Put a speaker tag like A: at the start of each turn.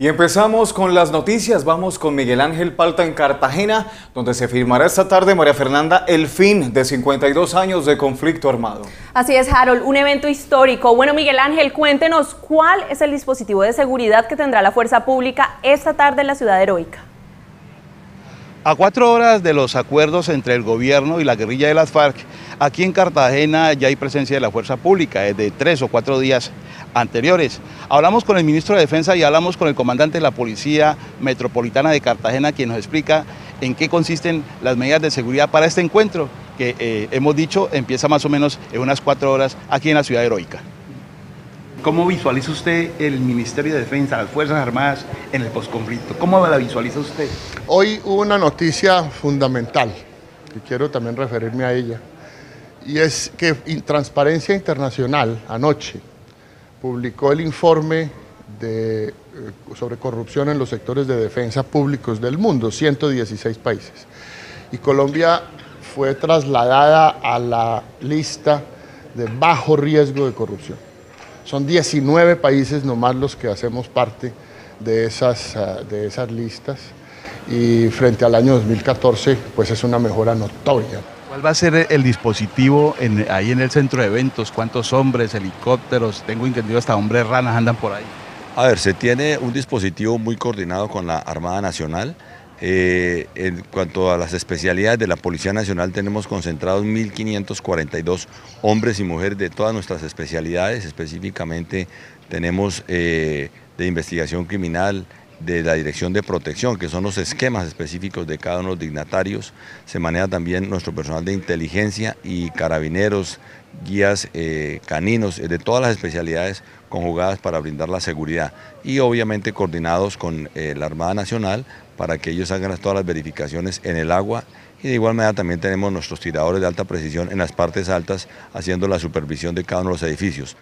A: Y empezamos con las noticias. Vamos con Miguel Ángel Palta en Cartagena, donde se firmará esta tarde, María Fernanda, el fin de 52 años de conflicto armado.
B: Así es, Harold, un evento histórico. Bueno, Miguel Ángel, cuéntenos cuál es el dispositivo de seguridad que tendrá la fuerza pública esta tarde en la ciudad heroica.
C: A cuatro horas de los acuerdos entre el gobierno y la guerrilla de las FARC, aquí en Cartagena ya hay presencia de la fuerza pública desde tres o cuatro días anteriores. Hablamos con el ministro de Defensa y hablamos con el comandante de la Policía Metropolitana de Cartagena, quien nos explica en qué consisten las medidas de seguridad para este encuentro, que eh, hemos dicho empieza más o menos en unas cuatro horas aquí en la ciudad heroica. ¿Cómo visualiza usted el Ministerio de Defensa, las Fuerzas Armadas en el posconflicto? ¿Cómo la visualiza usted?
D: Hoy hubo una noticia fundamental, y quiero también referirme a ella, y es que Transparencia Internacional anoche publicó el informe eh, sobre corrupción en los sectores de defensa públicos del mundo, 116 países. Y Colombia fue trasladada a la lista de bajo riesgo de corrupción. Son 19 países nomás los que hacemos parte de esas, ah, de esas listas y frente al año 2014 pues es una mejora notoria.
C: ¿Cuál va a ser el dispositivo ahí en el centro de eventos? ¿Cuántos hombres, helicópteros? Tengo entendido hasta hombres ranas andan por ahí.
E: A ver, se tiene un dispositivo muy coordinado con la Armada Nacional. Eh, en cuanto a las especialidades de la Policía Nacional, tenemos concentrados 1.542 hombres y mujeres de todas nuestras especialidades. Específicamente tenemos eh, de investigación criminal, de la Dirección de Protección, que son los esquemas específicos de cada uno de los dignatarios. Se maneja también nuestro personal de inteligencia y carabineros, guías eh, caninos, de todas las especialidades conjugadas para brindar la seguridad y obviamente coordinados con la Armada Nacional para que ellos hagan todas las verificaciones en el agua y de igual manera también tenemos nuestros tiradores de alta precisión en las partes altas haciendo la supervisión de cada uno de los edificios.